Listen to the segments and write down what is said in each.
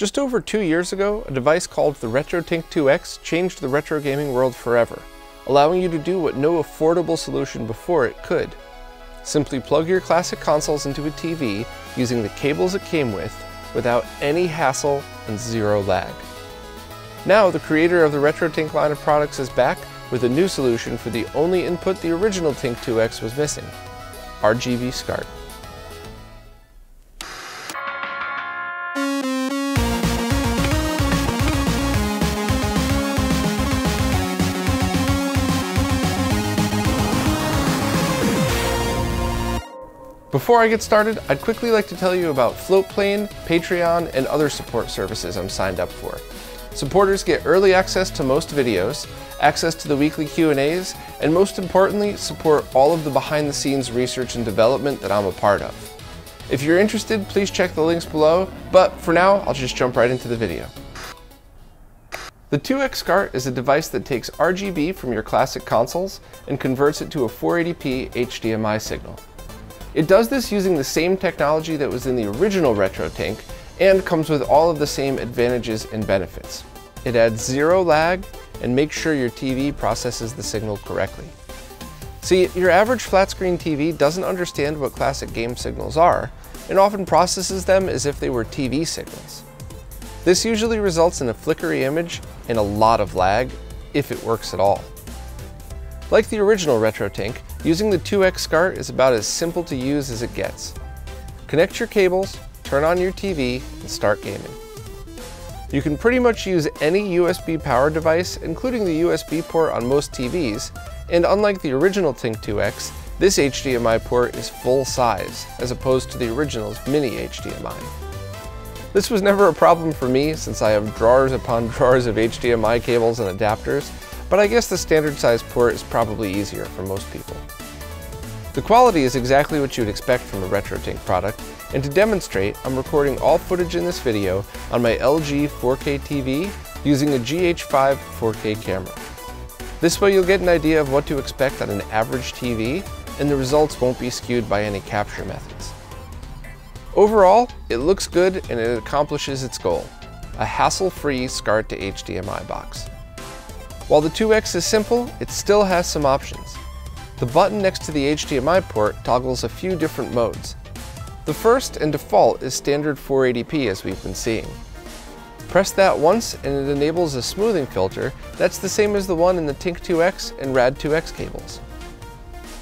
Just over two years ago, a device called the RetroTink 2X changed the retro gaming world forever, allowing you to do what no affordable solution before it could. Simply plug your classic consoles into a TV using the cables it came with, without any hassle and zero lag. Now, the creator of the RetroTink line of products is back with a new solution for the only input the original Tink 2X was missing, RGB SCART. Before I get started, I'd quickly like to tell you about Floatplane, Patreon, and other support services I'm signed up for. Supporters get early access to most videos, access to the weekly Q&As, and most importantly, support all of the behind-the-scenes research and development that I'm a part of. If you're interested, please check the links below, but for now, I'll just jump right into the video. The 2X SCART is a device that takes RGB from your classic consoles and converts it to a 480p HDMI signal. It does this using the same technology that was in the original RetroTink and comes with all of the same advantages and benefits. It adds zero lag and makes sure your TV processes the signal correctly. See, your average flat screen TV doesn't understand what classic game signals are and often processes them as if they were TV signals. This usually results in a flickery image and a lot of lag, if it works at all. Like the original RetroTink, Using the 2X SCART is about as simple to use as it gets. Connect your cables, turn on your TV, and start gaming. You can pretty much use any USB power device, including the USB port on most TVs, and unlike the original Tink 2X, this HDMI port is full size, as opposed to the original's mini HDMI. This was never a problem for me since I have drawers upon drawers of HDMI cables and adapters, but I guess the standard size port is probably easier for most people. The quality is exactly what you'd expect from a RetroTink product, and to demonstrate, I'm recording all footage in this video on my LG 4K TV using a GH5 4K camera. This way you'll get an idea of what to expect on an average TV, and the results won't be skewed by any capture methods. Overall, it looks good and it accomplishes its goal, a hassle-free SCART to HDMI box. While the 2X is simple, it still has some options. The button next to the HDMI port toggles a few different modes. The first and default is standard 480p as we've been seeing. Press that once and it enables a smoothing filter that's the same as the one in the Tink 2X and Rad 2X cables.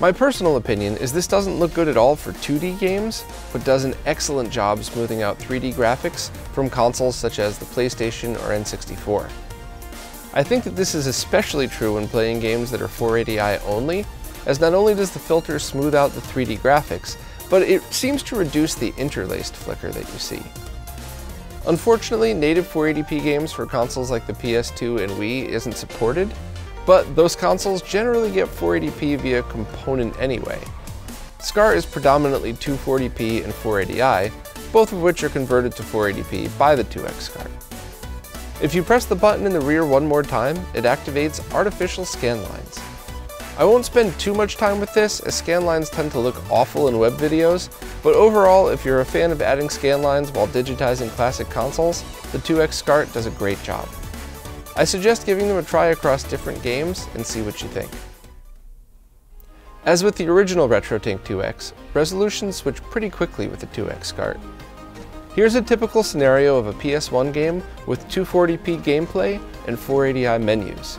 My personal opinion is this doesn't look good at all for 2D games, but does an excellent job smoothing out 3D graphics from consoles such as the PlayStation or N64. I think that this is especially true when playing games that are 480i only, as not only does the filter smooth out the 3D graphics, but it seems to reduce the interlaced flicker that you see. Unfortunately, native 480p games for consoles like the PS2 and Wii isn't supported, but those consoles generally get 480p via component anyway. SCART is predominantly 240p and 480i, both of which are converted to 480p by the 2X SCART. If you press the button in the rear one more time, it activates artificial scan lines. I won't spend too much time with this, as scan lines tend to look awful in web videos, but overall, if you're a fan of adding scan lines while digitizing classic consoles, the 2X SCART does a great job. I suggest giving them a try across different games and see what you think. As with the original RetroTink 2X, resolutions switch pretty quickly with the 2X SCART. Here's a typical scenario of a PS1 game with 240p gameplay and 480i menus.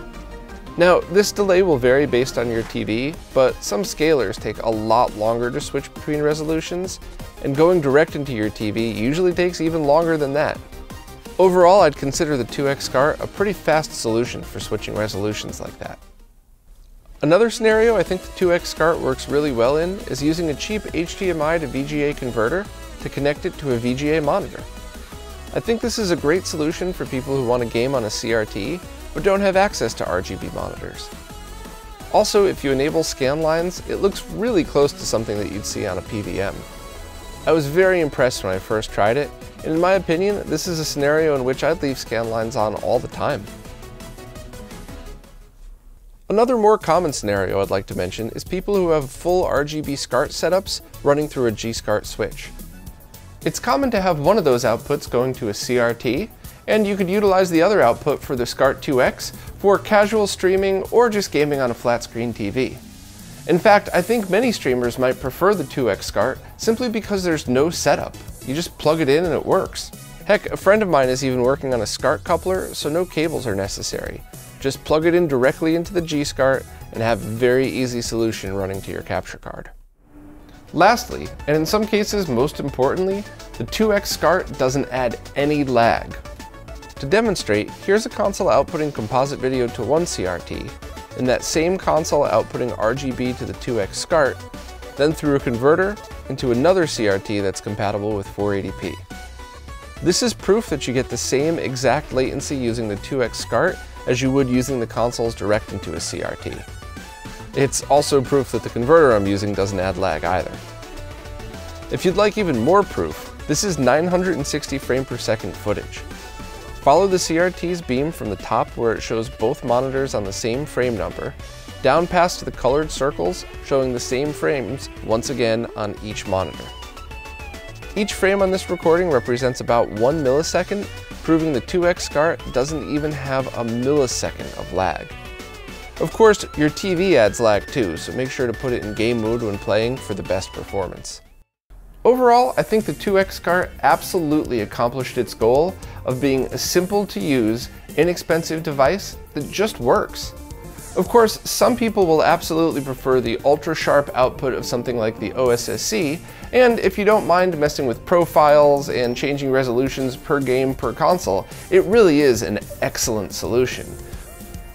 Now, this delay will vary based on your TV, but some scalers take a lot longer to switch between resolutions, and going direct into your TV usually takes even longer than that. Overall, I'd consider the 2X SCART a pretty fast solution for switching resolutions like that. Another scenario I think the 2X SCART works really well in is using a cheap HDMI to VGA converter to connect it to a VGA monitor. I think this is a great solution for people who want to game on a CRT but don't have access to RGB monitors. Also, if you enable scan lines, it looks really close to something that you'd see on a PVM. I was very impressed when I first tried it, and in my opinion, this is a scenario in which I'd leave scan lines on all the time. Another more common scenario I'd like to mention is people who have full RGB SCART setups running through a G-SCART switch. It's common to have one of those outputs going to a CRT, and you could utilize the other output for the SCART 2X for casual streaming or just gaming on a flat screen TV. In fact, I think many streamers might prefer the 2X SCART simply because there's no setup. You just plug it in and it works. Heck, a friend of mine is even working on a SCART coupler, so no cables are necessary. Just plug it in directly into the G-SCART and have very easy solution running to your capture card. Lastly, and in some cases most importantly, the 2X SCART doesn't add any lag. To demonstrate, here's a console outputting composite video to one CRT, and that same console outputting RGB to the 2X SCART, then through a converter into another CRT that's compatible with 480p. This is proof that you get the same exact latency using the 2X SCART as you would using the consoles direct into a CRT. It's also proof that the converter I'm using doesn't add lag either. If you'd like even more proof, this is 960 frame per second footage. Follow the CRT's beam from the top where it shows both monitors on the same frame number, down past the colored circles showing the same frames once again on each monitor. Each frame on this recording represents about one millisecond, proving the 2X SCART doesn't even have a millisecond of lag. Of course, your TV adds lag too, so make sure to put it in game mode when playing for the best performance. Overall, I think the 2X SCART absolutely accomplished its goal of being a simple to use, inexpensive device that just works. Of course, some people will absolutely prefer the ultra sharp output of something like the OSSC, and if you don't mind messing with profiles and changing resolutions per game per console, it really is an excellent solution.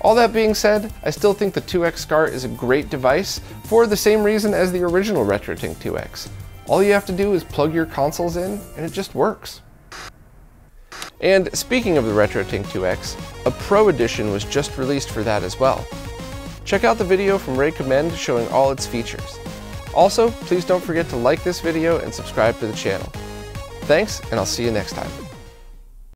All that being said, I still think the 2X SCART is a great device for the same reason as the original RetroTink 2X. All you have to do is plug your consoles in and it just works. And speaking of the RetroTink 2X, a Pro Edition was just released for that as well. Check out the video from Ray Commend showing all its features. Also, please don't forget to like this video and subscribe to the channel. Thanks, and I'll see you next time.